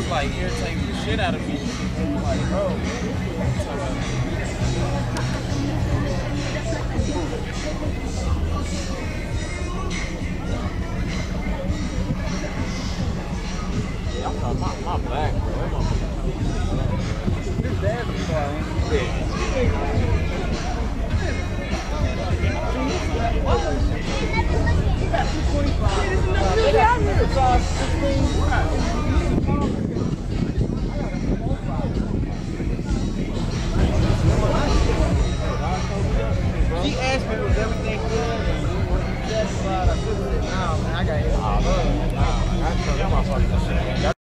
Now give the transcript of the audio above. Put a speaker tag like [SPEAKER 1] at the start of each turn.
[SPEAKER 1] was like irritating the shit out of me. Like, bro.
[SPEAKER 2] My, back, bro.
[SPEAKER 1] His
[SPEAKER 3] nigga out here. やった!